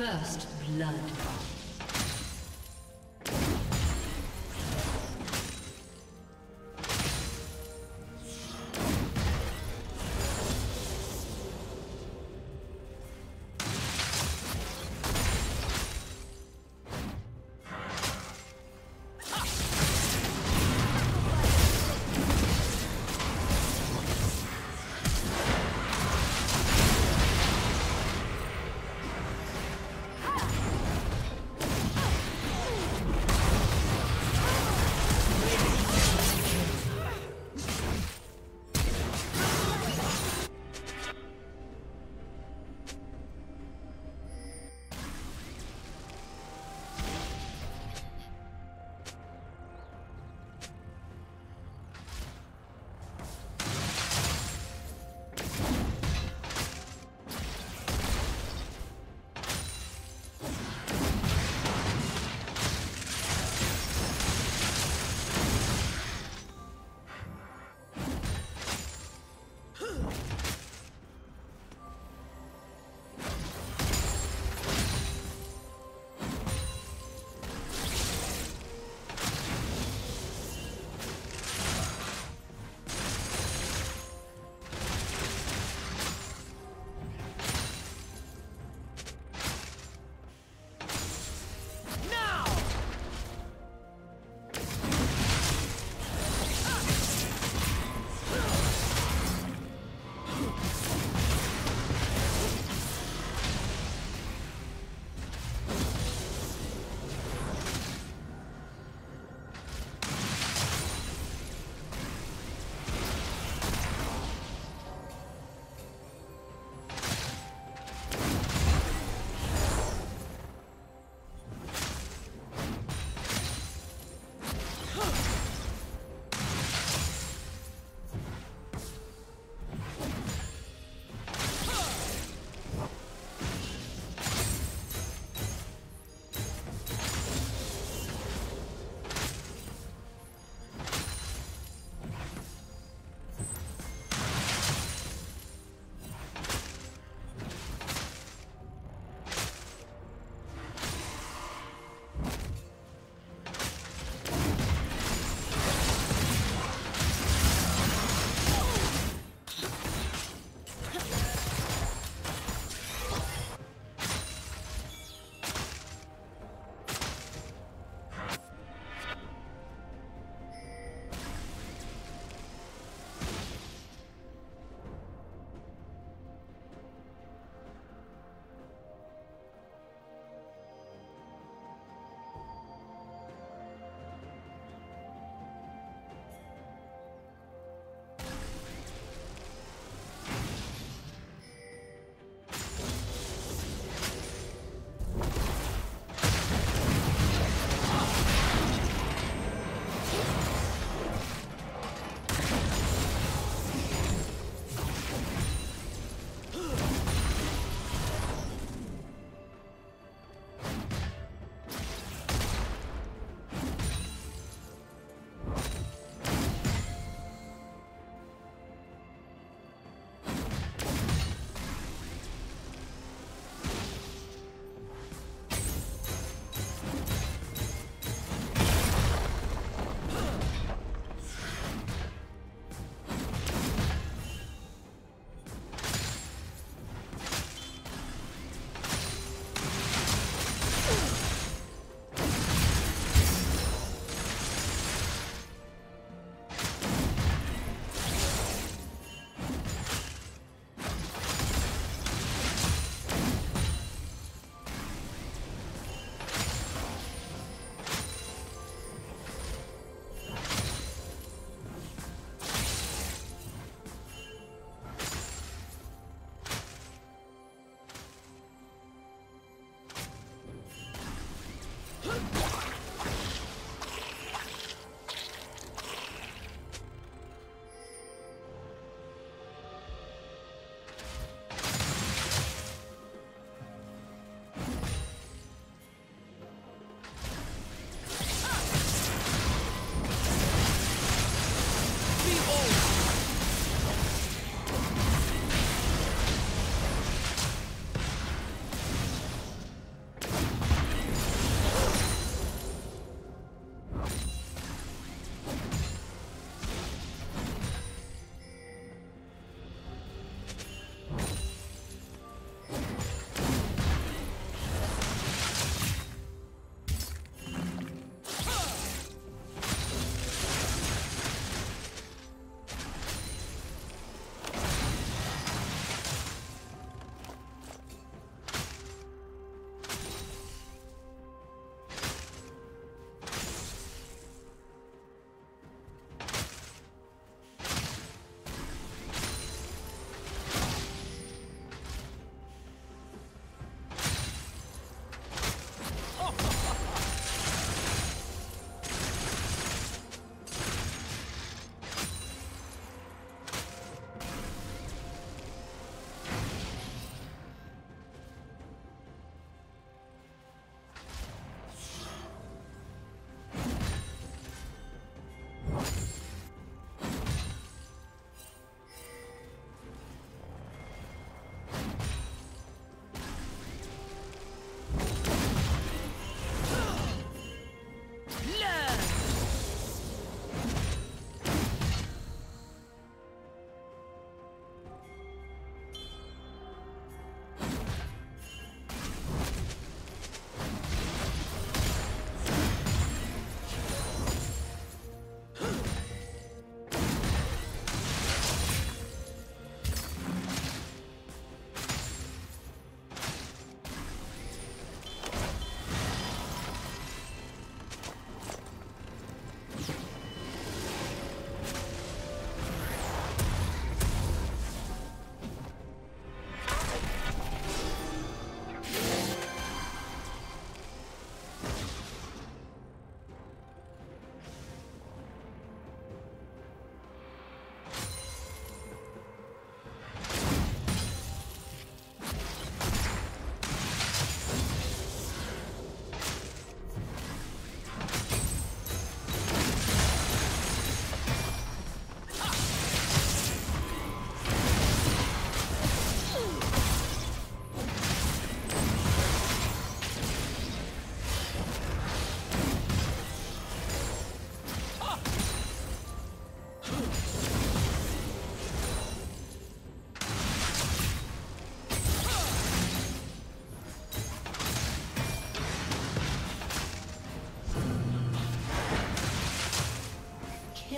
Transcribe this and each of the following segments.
First blood.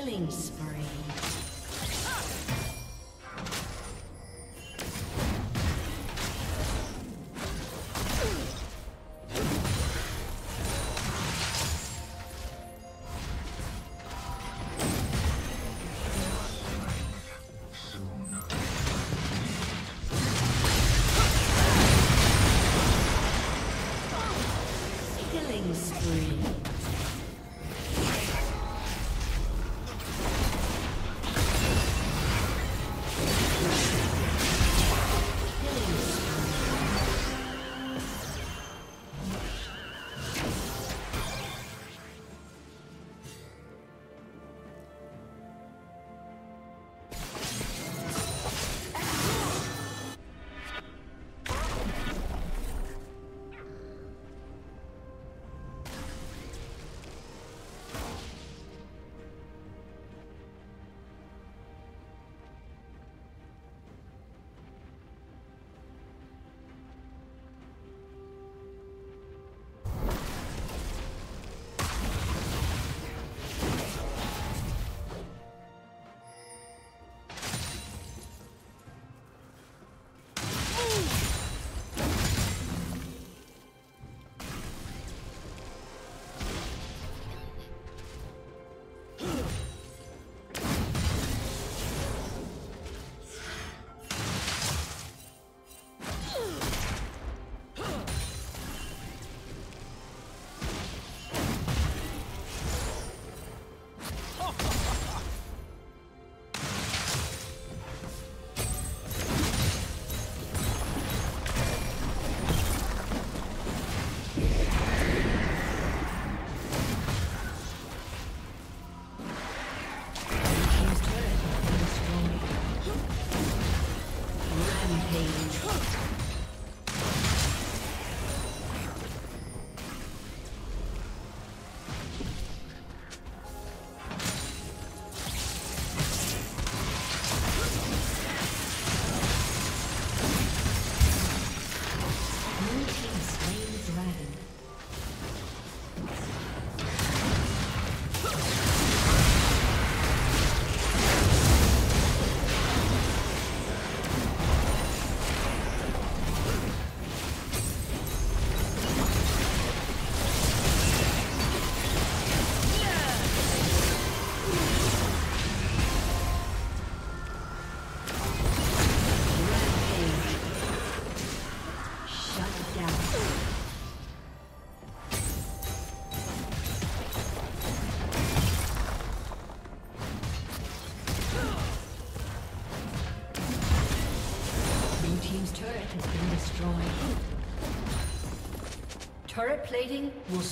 Killing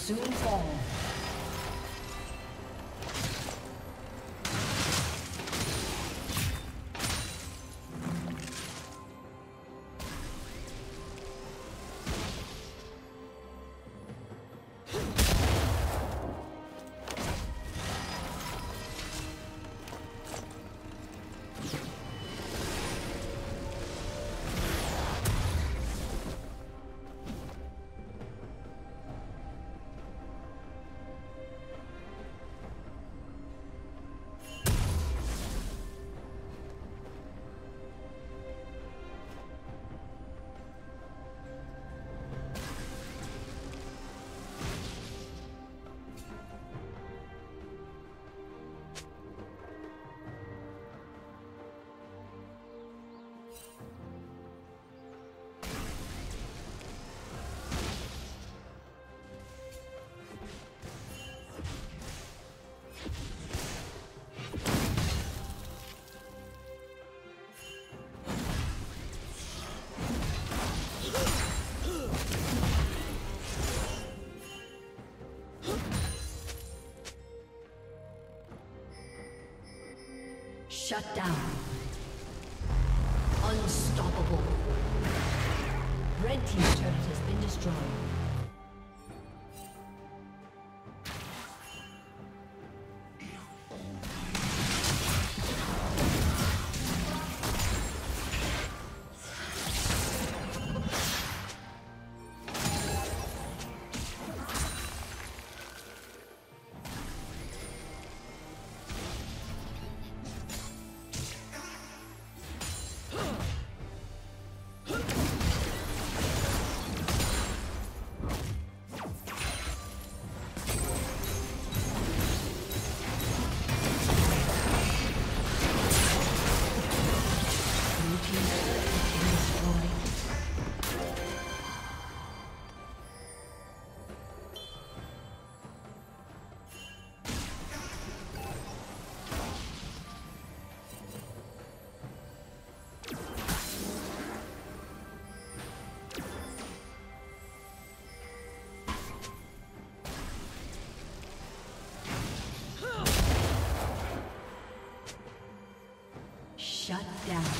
soon fall. Shut down. Unstoppable. Red Team's turret has been destroyed. down.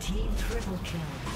Team triple kill.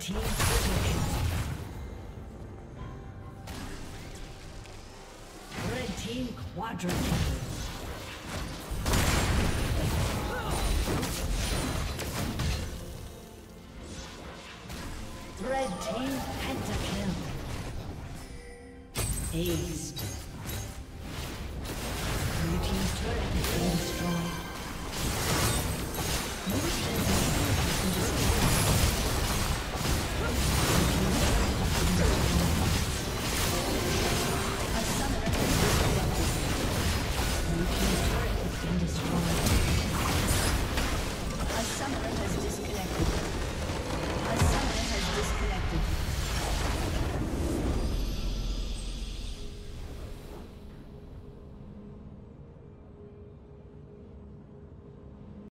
Red team. Red team quadra. Red team pentakill. Ace.